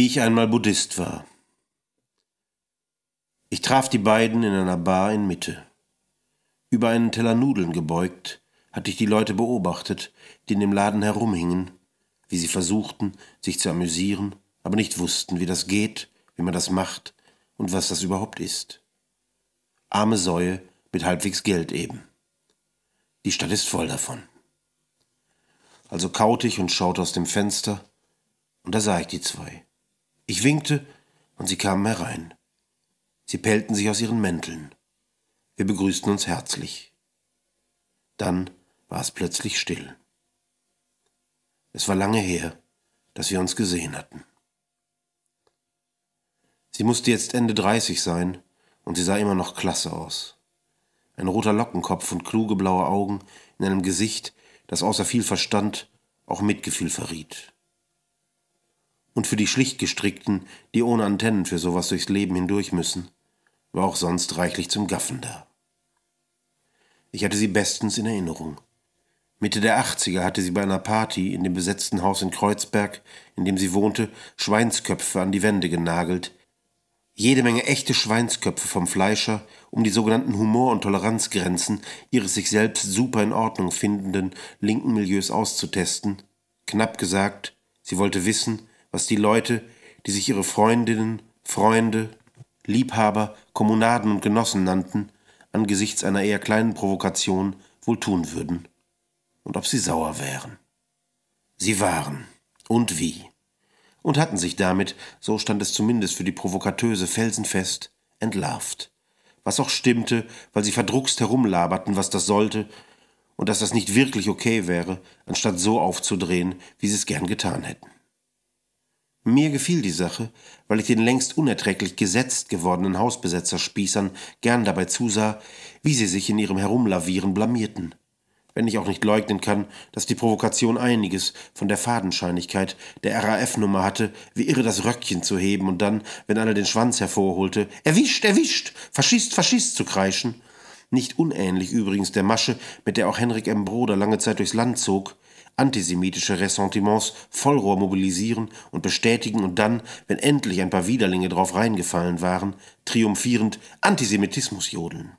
wie ich einmal Buddhist war. Ich traf die beiden in einer Bar in Mitte. Über einen Teller Nudeln gebeugt, hatte ich die Leute beobachtet, die in dem Laden herumhingen, wie sie versuchten, sich zu amüsieren, aber nicht wussten, wie das geht, wie man das macht und was das überhaupt ist. Arme Säue mit halbwegs Geld eben. Die Stadt ist voll davon. Also kaute ich und schaute aus dem Fenster, und da sah ich die zwei. Ich winkte, und sie kamen herein. Sie pellten sich aus ihren Mänteln. Wir begrüßten uns herzlich. Dann war es plötzlich still. Es war lange her, dass wir uns gesehen hatten. Sie musste jetzt Ende dreißig sein, und sie sah immer noch klasse aus. Ein roter Lockenkopf und kluge blaue Augen in einem Gesicht, das außer viel Verstand auch Mitgefühl verriet. Und für die schlicht gestrickten, die ohne Antennen für sowas durchs Leben hindurch müssen, war auch sonst reichlich zum Gaffen da. Ich hatte sie bestens in Erinnerung. Mitte der 80er hatte sie bei einer Party in dem besetzten Haus in Kreuzberg, in dem sie wohnte, Schweinsköpfe an die Wände genagelt, jede Menge echte Schweinsköpfe vom Fleischer, um die sogenannten Humor- und Toleranzgrenzen ihres sich selbst super in Ordnung findenden linken Milieus auszutesten. Knapp gesagt, sie wollte wissen, was die Leute, die sich ihre Freundinnen, Freunde, Liebhaber, Kommunaden und Genossen nannten, angesichts einer eher kleinen Provokation wohl tun würden. Und ob sie sauer wären. Sie waren. Und wie und hatten sich damit, so stand es zumindest für die Provokateuse felsenfest, entlarvt. Was auch stimmte, weil sie verdruckst herumlaberten, was das sollte, und dass das nicht wirklich okay wäre, anstatt so aufzudrehen, wie sie es gern getan hätten. Mir gefiel die Sache, weil ich den längst unerträglich gesetzt gewordenen Hausbesetzerspießern gern dabei zusah, wie sie sich in ihrem Herumlavieren blamierten wenn ich auch nicht leugnen kann, dass die Provokation einiges von der Fadenscheinigkeit der RAF-Nummer hatte, wie irre das Röckchen zu heben und dann, wenn einer den Schwanz hervorholte, erwischt, erwischt, Faschist, Faschist zu kreischen. Nicht unähnlich übrigens der Masche, mit der auch Henrik M. Broder lange Zeit durchs Land zog, antisemitische Ressentiments Vollrohr mobilisieren und bestätigen und dann, wenn endlich ein paar Widerlinge drauf reingefallen waren, triumphierend Antisemitismus jodeln.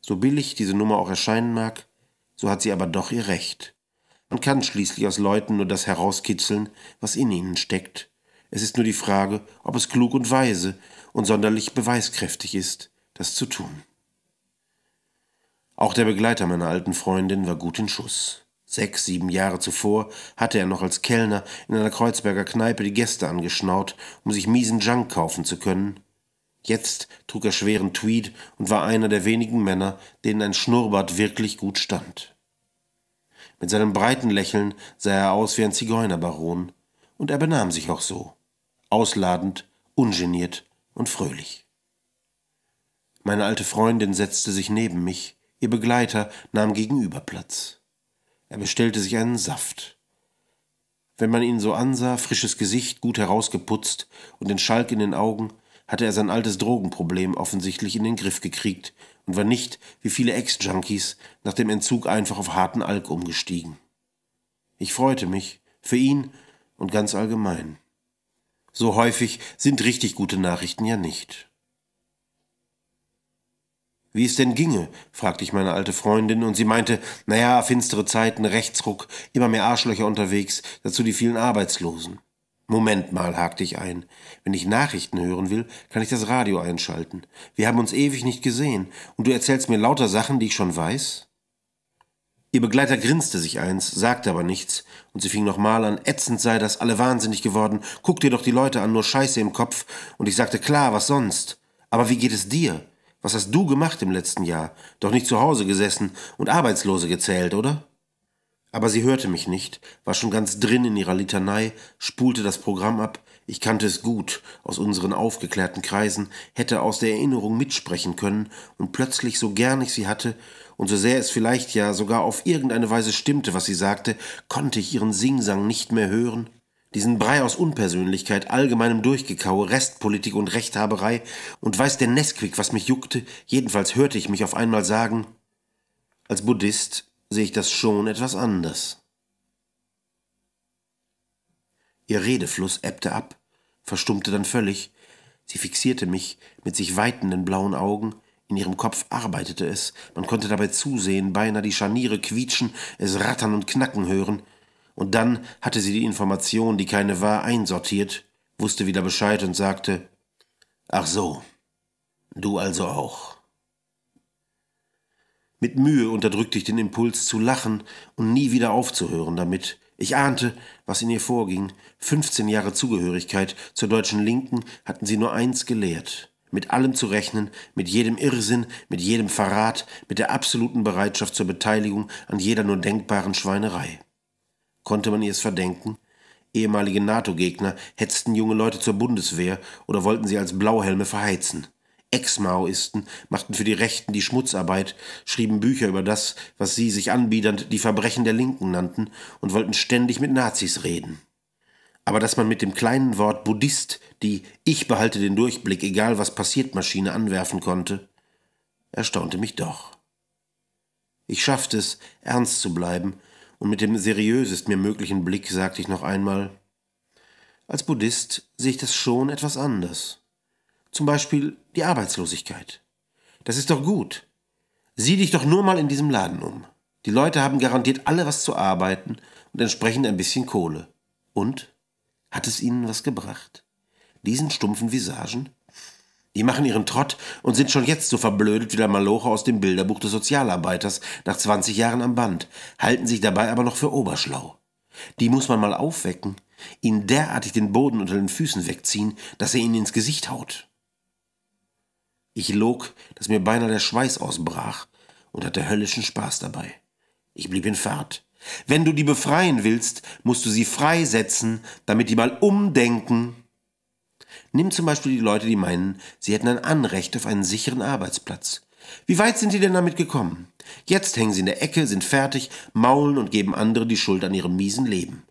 So billig diese Nummer auch erscheinen mag, so hat sie aber doch ihr Recht. Man kann schließlich aus Leuten nur das herauskitzeln, was in ihnen steckt. Es ist nur die Frage, ob es klug und weise und sonderlich beweiskräftig ist, das zu tun. Auch der Begleiter meiner alten Freundin war gut in Schuss. Sechs, sieben Jahre zuvor hatte er noch als Kellner in einer Kreuzberger Kneipe die Gäste angeschnaut, um sich miesen Junk kaufen zu können. Jetzt trug er schweren Tweed und war einer der wenigen Männer, denen ein Schnurrbart wirklich gut stand. Mit seinem breiten Lächeln sah er aus wie ein Zigeunerbaron, und er benahm sich auch so, ausladend, ungeniert und fröhlich. Meine alte Freundin setzte sich neben mich, ihr Begleiter nahm gegenüber Platz. Er bestellte sich einen Saft. Wenn man ihn so ansah, frisches Gesicht, gut herausgeputzt und den Schalk in den Augen, hatte er sein altes Drogenproblem offensichtlich in den Griff gekriegt und war nicht, wie viele Ex-Junkies, nach dem Entzug einfach auf harten Alk umgestiegen. Ich freute mich, für ihn und ganz allgemein. So häufig sind richtig gute Nachrichten ja nicht. Wie es denn ginge, fragte ich meine alte Freundin, und sie meinte, naja, finstere Zeiten, Rechtsruck, immer mehr Arschlöcher unterwegs, dazu die vielen Arbeitslosen. Moment mal, hakte ich ein. Wenn ich Nachrichten hören will, kann ich das Radio einschalten. Wir haben uns ewig nicht gesehen, und du erzählst mir lauter Sachen, die ich schon weiß? Ihr Begleiter grinste sich eins, sagte aber nichts, und sie fing nochmal an, ätzend sei das, alle wahnsinnig geworden, guck dir doch die Leute an, nur Scheiße im Kopf, und ich sagte, klar, was sonst? Aber wie geht es dir? Was hast du gemacht im letzten Jahr? Doch nicht zu Hause gesessen und Arbeitslose gezählt, oder? Aber sie hörte mich nicht, war schon ganz drin in ihrer Litanei, spulte das Programm ab, ich kannte es gut, aus unseren aufgeklärten Kreisen, hätte aus der Erinnerung mitsprechen können, und plötzlich, so gern ich sie hatte, und so sehr es vielleicht ja sogar auf irgendeine Weise stimmte, was sie sagte, konnte ich ihren Singsang nicht mehr hören. Diesen Brei aus Unpersönlichkeit, allgemeinem Durchgekaue, Restpolitik und Rechthaberei, und weiß der Nesquik, was mich juckte, jedenfalls hörte ich mich auf einmal sagen, als Buddhist sehe ich das schon etwas anders. Ihr Redefluss ebbte ab, verstummte dann völlig. Sie fixierte mich mit sich weitenden blauen Augen, in ihrem Kopf arbeitete es, man konnte dabei zusehen, beinahe die Scharniere quietschen, es rattern und knacken hören. Und dann hatte sie die Information, die keine war, einsortiert, wusste wieder Bescheid und sagte, Ach so, du also auch. Mit Mühe unterdrückte ich den Impuls zu lachen und nie wieder aufzuhören damit. Ich ahnte, was in ihr vorging. 15 Jahre Zugehörigkeit zur deutschen Linken hatten sie nur eins gelehrt. Mit allem zu rechnen, mit jedem Irrsinn, mit jedem Verrat, mit der absoluten Bereitschaft zur Beteiligung an jeder nur denkbaren Schweinerei. Konnte man ihr es verdenken? Ehemalige NATO-Gegner hetzten junge Leute zur Bundeswehr oder wollten sie als Blauhelme verheizen. Ex-Maoisten machten für die Rechten die Schmutzarbeit, schrieben Bücher über das, was sie sich anbiedernd die Verbrechen der Linken nannten und wollten ständig mit Nazis reden. Aber dass man mit dem kleinen Wort Buddhist die Ich behalte den Durchblick, egal was passiert Maschine anwerfen konnte, erstaunte mich doch. Ich schaffte es, ernst zu bleiben, und mit dem seriösest mir möglichen Blick sagte ich noch einmal, als Buddhist sehe ich das schon etwas anders. Zum Beispiel die Arbeitslosigkeit. Das ist doch gut. Sieh dich doch nur mal in diesem Laden um. Die Leute haben garantiert alle was zu arbeiten und entsprechend ein bisschen Kohle. Und? Hat es ihnen was gebracht? Diesen stumpfen Visagen? Die machen ihren Trott und sind schon jetzt so verblödet wie der Maloche aus dem Bilderbuch des Sozialarbeiters nach 20 Jahren am Band, halten sich dabei aber noch für oberschlau. Die muss man mal aufwecken, ihnen derartig den Boden unter den Füßen wegziehen, dass er ihnen ins Gesicht haut. Ich log, dass mir beinahe der Schweiß ausbrach und hatte höllischen Spaß dabei. Ich blieb in Fahrt. Wenn du die befreien willst, musst du sie freisetzen, damit die mal umdenken. Nimm zum Beispiel die Leute, die meinen, sie hätten ein Anrecht auf einen sicheren Arbeitsplatz. Wie weit sind die denn damit gekommen? Jetzt hängen sie in der Ecke, sind fertig, maulen und geben andere die Schuld an ihrem miesen Leben.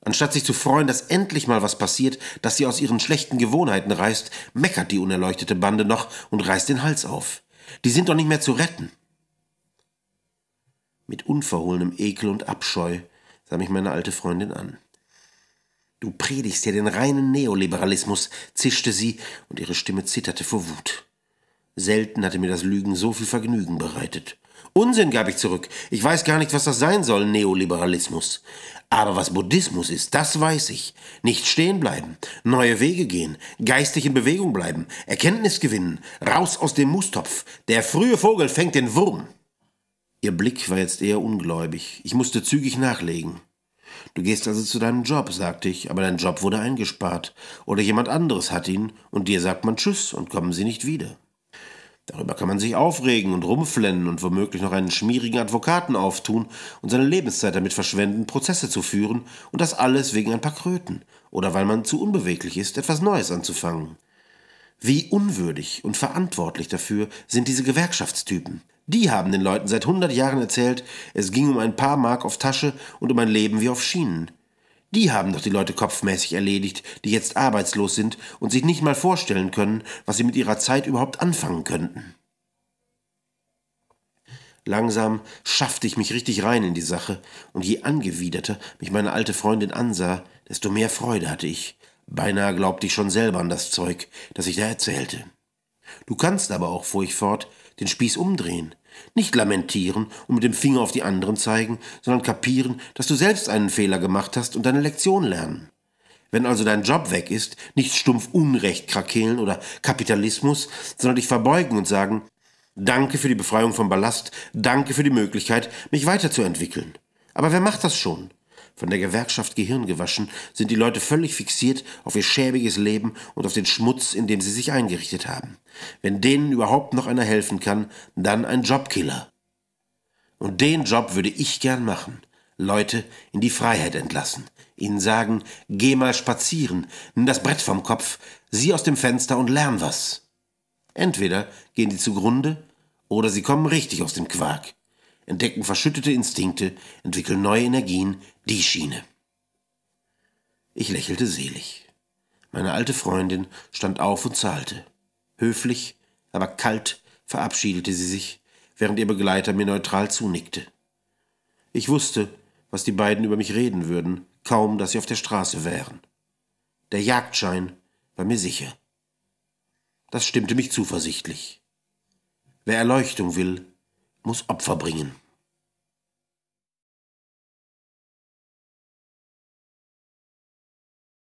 Anstatt sich zu freuen, dass endlich mal was passiert, das sie aus ihren schlechten Gewohnheiten reißt, meckert die unerleuchtete Bande noch und reißt den Hals auf. Die sind doch nicht mehr zu retten. Mit unverhohlenem Ekel und Abscheu sah mich meine alte Freundin an. Du predigst ja den reinen Neoliberalismus, zischte sie, und ihre Stimme zitterte vor Wut. Selten hatte mir das Lügen so viel Vergnügen bereitet. Unsinn, gab ich zurück. Ich weiß gar nicht, was das sein soll, Neoliberalismus. Aber was Buddhismus ist, das weiß ich. Nicht stehen bleiben, neue Wege gehen, geistig in Bewegung bleiben, Erkenntnis gewinnen, raus aus dem Mustopf. Der frühe Vogel fängt den Wurm. Ihr Blick war jetzt eher ungläubig. Ich musste zügig nachlegen. Du gehst also zu deinem Job, sagte ich, aber dein Job wurde eingespart. Oder jemand anderes hat ihn, und dir sagt man Tschüss und kommen sie nicht wieder. Darüber kann man sich aufregen und rumflennen und womöglich noch einen schmierigen Advokaten auftun und seine Lebenszeit damit verschwenden, Prozesse zu führen, und das alles wegen ein paar Kröten oder weil man zu unbeweglich ist, etwas Neues anzufangen. Wie unwürdig und verantwortlich dafür sind diese Gewerkschaftstypen. Die haben den Leuten seit hundert Jahren erzählt, es ging um ein paar Mark auf Tasche und um ein Leben wie auf Schienen. Die haben doch die Leute kopfmäßig erledigt, die jetzt arbeitslos sind und sich nicht mal vorstellen können, was sie mit ihrer Zeit überhaupt anfangen könnten. Langsam schaffte ich mich richtig rein in die Sache, und je angewiderter mich meine alte Freundin ansah, desto mehr Freude hatte ich. Beinahe glaubte ich schon selber an das Zeug, das ich da erzählte. Du kannst aber auch, fuhr ich fort, den Spieß umdrehen. Nicht lamentieren und mit dem Finger auf die anderen zeigen, sondern kapieren, dass du selbst einen Fehler gemacht hast und deine Lektion lernen. Wenn also dein Job weg ist, nicht stumpf Unrecht krakeelen oder Kapitalismus, sondern dich verbeugen und sagen, danke für die Befreiung vom Ballast, danke für die Möglichkeit, mich weiterzuentwickeln. Aber wer macht das schon? Von der Gewerkschaft Gehirn gewaschen, sind die Leute völlig fixiert auf ihr schäbiges Leben und auf den Schmutz, in dem sie sich eingerichtet haben. Wenn denen überhaupt noch einer helfen kann, dann ein Jobkiller. Und den Job würde ich gern machen. Leute in die Freiheit entlassen. Ihnen sagen, geh mal spazieren, nimm das Brett vom Kopf, sieh aus dem Fenster und lern was. Entweder gehen die zugrunde oder sie kommen richtig aus dem Quark entdecken verschüttete Instinkte, entwickeln neue Energien, die Schiene. Ich lächelte selig. Meine alte Freundin stand auf und zahlte. Höflich, aber kalt verabschiedete sie sich, während ihr Begleiter mir neutral zunickte. Ich wusste, was die beiden über mich reden würden, kaum dass sie auf der Straße wären. Der Jagdschein war mir sicher. Das stimmte mich zuversichtlich. Wer Erleuchtung will, muss Opfer bringen.